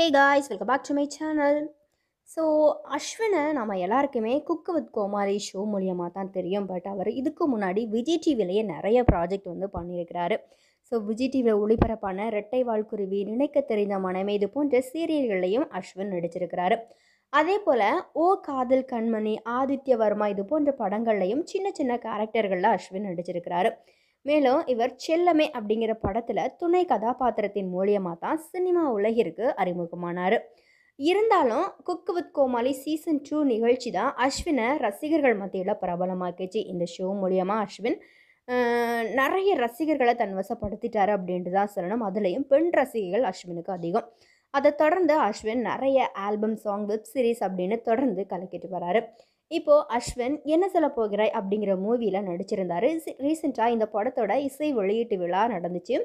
Hey guys welcome back to my channel so அஸ்வினை நம்ம எல்லாருக்குமே cook with கோமாரி show மூலியமாக தான் தெரியும். பட் அவர் இதுக்கு முன்னாடி விஜய் டிவிலேயே நிறைய ப்ராஜெக்ட் வந்து பண்ணியிருக்கிறாரு. ஸோ விஜய் டிவியில் ஒளிபரப்பான ரெட்டை வாழ்க்குருவி நினைக்க தெரிந்த மனமே இது போன்ற சீரியல்களையும் அஸ்வின் நடிச்சிருக்கிறாரு. அதே போல் ஓ காதல் கண்மணி ஆதித்ய வர்மா இது போன்ற படங்கள்லையும் சின்ன சின்ன கேரக்டர்களில் அஸ்வின் நடிச்சிருக்கிறாரு. மேலும் இவர் செல்லமே அப்படிங்கிற படத்தில் துணை கதாபாத்திரத்தின் மூலியமாக தான் சினிமா உலகிற்கு அறிமுகமானார். இருந்தாலும் cook with Comali season two நிகழ்ச்சி தான் அஸ்வினை ரசிகர்கள் மத்தியில் பிரபலமாக்கிச்சு. இந்த ஷோ மூலியமாக அஸ்வின் நிறைய ரசிகர்களை தன் வசப்படுத்திட்டாரு அப்படின்ட்டு தான் சொல்லணும். அதுலேயும் பெண் ரசிகைகள் அஸ்வினுக்கு அதிகம். அதை தொடர்ந்து அஸ்வின் நிறைய ஆல்பம் சாங் வெப் சீரிஸ் அப்படின்னு தொடர்ந்து கலக்கிட்டு வராரு. இப்போது அஸ்வின் என்ன சொல்ல போகிறாய் அப்படிங்கிற மூவியில் நடிச்சிருந்தாரு. ரீசெண்டாக இந்த படத்தோட இசை வெளியீட்டு விழா நடந்துச்சு.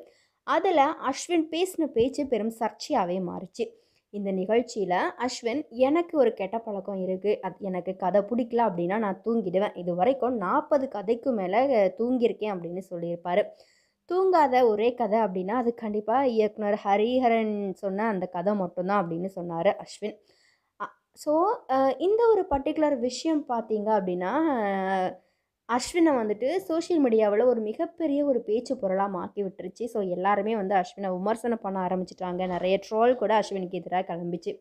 அதில் அஸ்வின் பேசின பேச்சு பெரும் சர்ச்சையாகவே மாறுச்சு. இந்த நிகழ்ச்சியில் அஸ்வின் எனக்கு ஒரு கெட்ட பழக்கம் இருக்குது அது எனக்கு கதை பிடிக்கல அப்படின்னா நான் தூங்கிடுவேன். இது வரைக்கும் நாற்பது கதைக்கு மேலே தூங்கியிருக்கேன் அப்படின்னு சொல்லியிருப்பார். தூங்காத ஒரே கதை அப்படின்னா அது கண்டிப்பாக இயக்குனர் ஹரிஹரன் சொன்ன அந்த கதை மட்டும்தான் அப்படின்னு சொன்னார் அஸ்வின். ஸோ இந்த ஒரு பர்டிகுலர் விஷயம் பார்த்தீங்க அப்படின்னா அஸ்வினை வந்துட்டு சோஷியல் மீடியாவில் ஒரு மிகப்பெரிய ஒரு பேச்சு பொருளாக மாற்றி விட்டுருச்சு ஸோ எல்லாருமே வந்து அஸ்வினை விமர்சனம் பண்ண ஆரம்பிச்சிட்டாங்க. நிறைய ட்ரோல் கூட அஸ்வினுக்கு எதிராக கிளம்பிச்சு.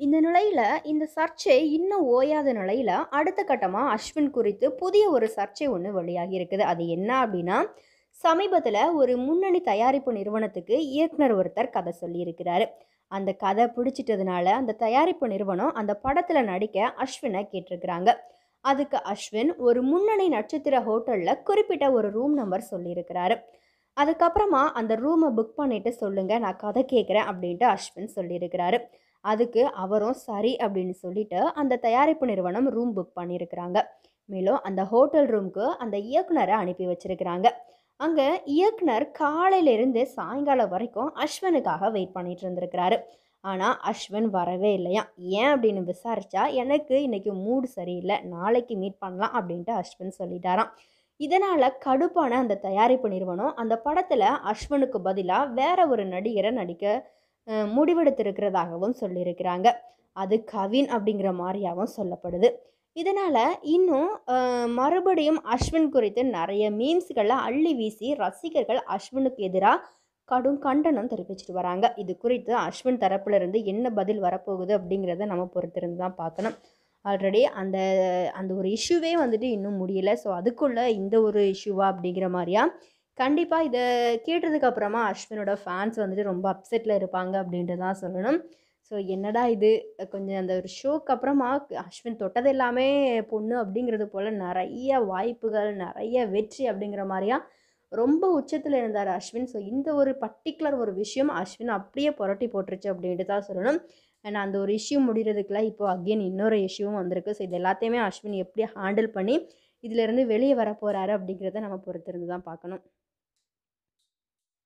இந்த நிலையில் இந்த சர்ச்சை இன்னும் ஓயாத நிலையில் அடுத்த கட்டமாக அஸ்வின் குறித்து புதிய ஒரு சர்ச்சை ஒன்று வெளியாகி இருக்குது. அது என்ன அப்படின்னா சமீபத்தில் ஒரு முன்னணி தயாரிப்பு நிறுவனத்துக்கு இயக்குனர் ஒருத்தர் கதை சொல்லியிருக்கிறாரு. அந்த கதை பிடிச்சிட்டதுனால அந்த தயாரிப்பு நிறுவனம் அந்த படத்தில் நடிக்க அஸ்வினை கேட்டிருக்கிறாங்க. அதுக்கு அஸ்வின் ஒரு முன்னணி நட்சத்திர ஹோட்டலில் குறிப்பிட்ட ஒரு ரூம் நம்பர் சொல்லியிருக்கிறாரு. அதுக்கப்புறமா அந்த ரூமை புக் பண்ணிவிட்டு சொல்லுங்கள் நான் கதை கேட்குறேன் அப்படின்ட்டு அஸ்வின் சொல்லியிருக்கிறாரு. அதுக்கு அவரும் சரி அப்படின்னு சொல்லிட்டு அந்த தயாரிப்பு நிறுவனம் ரூம் புக் பண்ணியிருக்கிறாங்க. மேலும் அந்த ஹோட்டல் ரூமுக்கு அந்த இயக்குனரை அனுப்பி வச்சிருக்கிறாங்க. அங்கே இயக்குனர் காலையிலேருந்து சாயங்காலம் வரைக்கும் அஸ்வனுக்காக வெயிட் பண்ணிட்டு இருந்திருக்கிறாரு. ஆனால் அஸ்வன் வரவே இல்லையா? ஏன் அப்படின்னு விசாரித்தா எனக்கு இன்றைக்கி மூடு சரியில்லை. நாளைக்கு மீட் பண்ணலாம் அப்படின்ட்டு அஸ்வின் சொல்லிட்டாராம். இதனால் கடுப்பான அந்த தயாரிப்பு நிறுவனம் அந்த படத்தில் அஸ்வனுக்கு பதிலாக வேற ஒரு நடிகரை நடிக்க முடிவெடுத்திருக்கிறதாகவும் சொல்லியிருக்கிறாங்க. அது கவின் அப்படிங்கிற மாதிரியாகவும் சொல்லப்படுது. இதனால் இன்னும் மறுபடியும் அஸ்வின் குறித்து நிறைய மீம்ஸ்களை அள்ளி வீசி ரசிகர்கள் அஸ்வினுக்கு எதிராக கடும் கண்டனம் தெரிவிச்சிட்டு வராங்க. இது குறித்து அஸ்வின் தரப்புலேருந்து என்ன பதில் வரப்போகுது அப்படிங்கிறத நம்ம பொறுத்திருந்து தான் பார்க்கணும். ஆல்ரெடி அந்த அந்த ஒரு இஷ்யூவே வந்துட்டு இன்னும் முடியல. ஸோ அதுக்குள்ளே இந்த ஒரு இஷ்யூவா அப்படிங்கிற மாதிரியா? கண்டிப்பாக இதை கேட்டதுக்கு அப்புறமா அஸ்வினோட ஃபேன்ஸ் வந்துட்டு ரொம்ப அப்செட்டில் இருப்பாங்க அப்படின்ட்டு தான் சொல்லணும். ஸோ என்னடா இது? கொஞ்சம் அந்த ஒரு ஷோக்கு அப்புறமா அஸ்வின் தொட்டது எல்லாமே பொண்ணு அப்படிங்கிறது போல் நிறைய வாய்ப்புகள் நிறைய வெற்றி அப்படிங்கிற மாதிரியா ரொம்ப உச்சத்தில் இருந்தார் அஸ்வின். ஸோ இந்த ஒரு பர்டிகுலர் ஒரு விஷயம் அஸ்வின் அப்படியே புரட்டி போட்டுருச்சு அப்படின்ட்டு தான் சொல்லணும். அண்ட் அந்த ஒரு இஷ்யூ முடிகிறதுக்குள்ள இப்போ அகெயின் இன்னொரு இஷ்யூவும் வந்திருக்கு. ஸோ இது எல்லாத்தையுமே அஸ்வின் எப்படி ஹேண்டில் பண்ணி இதிலேருந்து வெளியே வர போகிறாரு அப்படிங்கிறத நம்ம பொறுத்திருந்து தான் பார்க்கணும்.